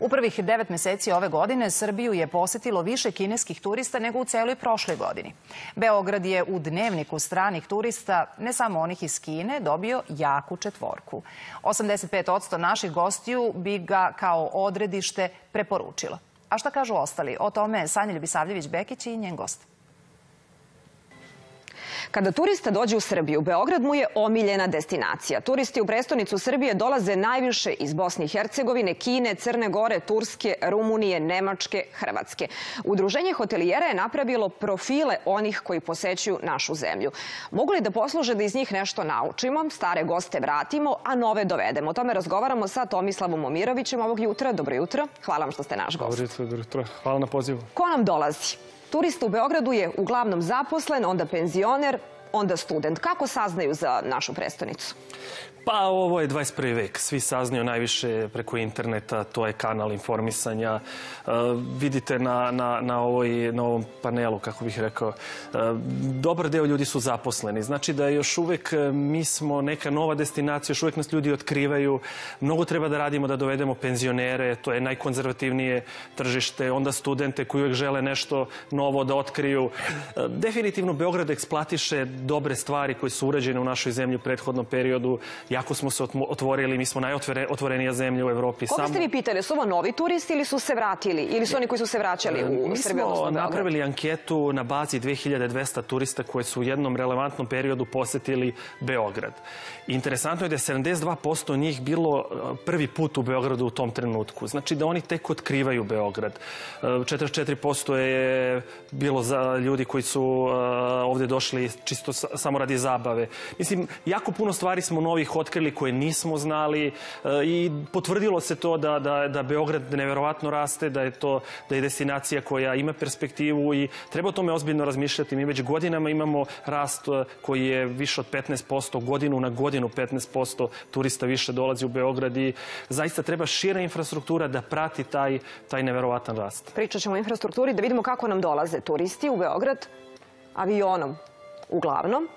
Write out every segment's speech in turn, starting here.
U prvih devet meseci ove godine Srbiju je posetilo više kineskih turista nego u celoj prošloj godini. Beograd je u dnevniku stranih turista, ne samo onih iz Kine, dobio jaku četvorku. 85% naših gostiju bi ga kao odredište preporučilo. A šta kažu ostali? O tome Sanja Ljubisavljević-Bekić i njen gost. Kada turista dođe u Srbiju, Beograd mu je omiljena destinacija. Turisti u prestonicu Srbije dolaze najviše iz Bosne i Hercegovine, Kine, Crne Gore, Turske, Rumunije, Nemačke, Hrvatske. Udruženje hotelijera je napravilo profile onih koji posećuju našu zemlju. Mogu li da posluže da iz njih nešto naučimo, stare goste vratimo, a nove dovedemo? O tome razgovaramo sa Tomislavom Omirovićem ovog jutra. Dobro jutro. Hvala vam što ste naš gost. Dobro jutro, dobro jutro. Hvala na pozivu. Ko nam dolazi? Turista u Beogradu je uglavnom zaposlen, onda penzioner, onda student. Kako saznaju za našu prestonicu? Pa ovo je 21. vek. Svi saznaju najviše preko interneta, to je kanal informisanja. E, vidite na, na, na, ovoj, ovom panelu, kako bih rekao, e, dobar deo ljudi su zaposleni. Znači da još uvek e, mi smo neka nova destinacija, još uvek nas ljudi otkrivaju. Mnogo treba da radimo da dovedemo penzionere, to je najkonzervativnije tržište, onda studente koji uvek žele nešto novo da otkriju. Definitivno Beograd eksplatiše dobre stvari koje su urađene u našoj zemlji u prethodnom periodu jako smo se otvorili, mi smo najotvorenija zemlja u Evropi. Koga ste vi pitali? Su ovo novi turisti ili su se vratili? Ili su oni koji su se vraćali u Srbiju? Mi smo napravili anketu na bazi 2200 turista koji su u jednom relevantnom periodu posetili Beograd. Interesantno je da je 72% njih bilo e, prvi put u Beogradu u tom trenutku. Znači da oni tek otkrivaju Beograd. 44% e, je bilo za ljudi koji su e, ovde došli čisto samo radi zabave. Mislim, jako puno stvari smo novih otkrili koje nismo znali i potvrdilo se to da, da, da Beograd neverovatno raste, da je to da je destinacija koja ima perspektivu i treba o tome ozbiljno razmišljati. Mi već godinama imamo rast koji je više od 15% godinu na godinu 15% turista više dolazi u Beograd i zaista treba šira infrastruktura da prati taj, taj neverovatan rast. Pričat ćemo o infrastrukturi da vidimo kako nam dolaze turisti u Beograd avionom uglavnom.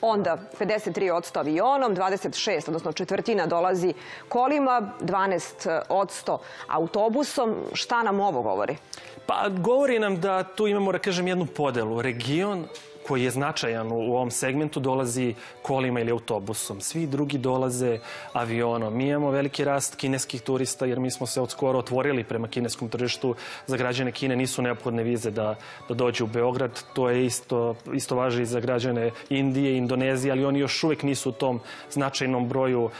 Onda 53% avionom, 26, odnosno četvrtina dolazi kolima, 12% autobusom. Šta nam ovo govori? Pa govori nam da tu imamo, da kažem, jednu podelu. Region koji je značajan u ovom segmentu dolazi kolima ili autobusom. Svi drugi dolaze avionom. Mi imamo veliki rast kineskih turista jer mi smo se od skoro otvorili prema kineskom tržištu. Za građane Kine nisu neophodne vize da, da dođu u Beograd. To je isto, isto važi i za građane Indije, Indonezije, ali oni još uvek nisu u tom značajnom broju uh,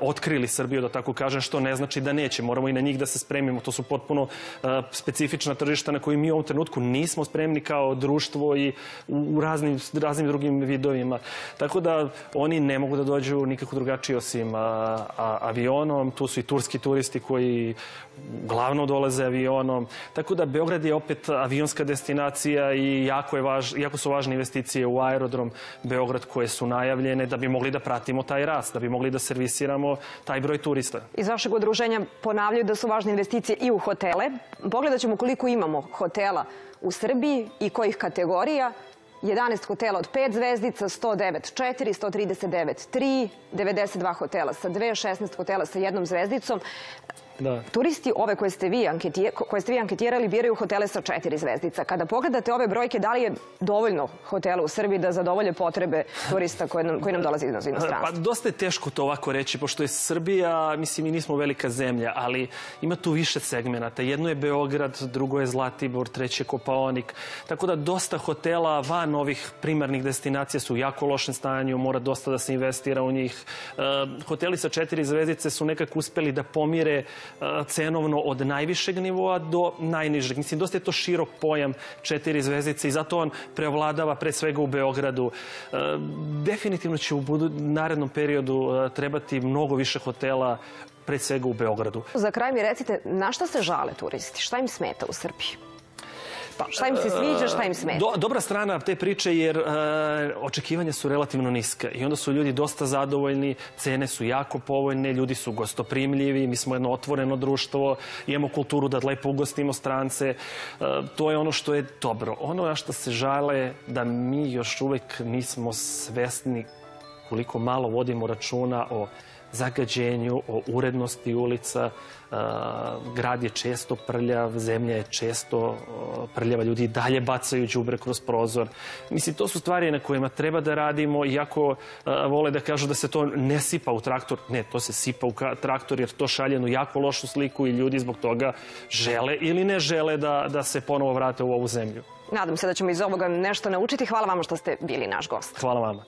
otkrili Srbiju, da tako kažem, što ne znači da neće. Moramo i na njih da se spremimo. To su potpuno uh, specifična tržišta na koji mi u ovom trenutku nismo spremni kao društvo i u, u raznim, raznim drugim vidovima. Tako da oni ne mogu da dođu nikako drugačije osim avionom. Tu su i turski turisti koji glavno dolaze avionom. Tako da Beograd je opet avionska destinacija i jako, je važ, jako su važne investicije u aerodrom Beograd koje su najavljene da bi mogli da pratimo taj rast, da bi mogli da servisiramo taj broj turista. Iz vašeg udruženja ponavljaju da su važne investicije i u hotele. Pogledat ćemo koliko imamo hotela u Srbiji i kojih kategorija. 11 hotela od 5 zvezdica, 109 4, 139 3, 92 hotela sa 2, 16 hotela sa jednom zvezdicom. Da. Turisti ove koje ste, vi anketije, koje ste vi anketirali biraju hotele sa četiri zvezdica. Kada pogledate ove brojke, da li je dovoljno hotela u Srbiji da zadovolje potrebe turista koji nam, koji nam dolaze iz inostranstva? Pa dosta je teško to ovako reći, pošto je Srbija, mislim, mi nismo velika zemlja, ali ima tu više segmenata. Jedno je Beograd, drugo je Zlatibor, treće je Kopaonik. Tako da dosta hotela van ovih primarnih destinacija su u jako lošem stanju, mora dosta da se investira u njih. E, hoteli sa četiri zvezdice su nekako uspeli da pomire cenovno od najvišeg nivoa do najnižeg. Mislim, dosta je to širok pojam četiri zvezdice i zato on preovladava pre svega u Beogradu. Definitivno će u narednom periodu trebati mnogo više hotela pre svega u Beogradu. Za kraj mi recite, na šta se žale turisti? Šta im smeta u Srbiji? Pa, šta im se sviđa, šta im smeta? Do, dobra strana te priče jer e, očekivanja su relativno niska i onda su ljudi dosta zadovoljni, cene su jako povoljne, ljudi su gostoprimljivi, mi smo jedno otvoreno društvo, imamo kulturu da lepo ugostimo strance, e, to je ono što je dobro. Ono na što se žale da mi još uvek nismo svesni koliko malo vodimo računa o zagađenju, o urednosti ulica. Grad je često prljav, zemlja je često prljava, ljudi i dalje bacaju đubre kroz prozor. Mislim, to su stvari na kojima treba da radimo, iako vole da kažu da se to ne sipa u traktor. Ne, to se sipa u traktor jer to šalje jednu jako lošu sliku i ljudi zbog toga žele ili ne žele da, da se ponovo vrate u ovu zemlju. Nadam se da ćemo iz ovoga nešto naučiti. Hvala vama što ste bili naš gost. Hvala vama.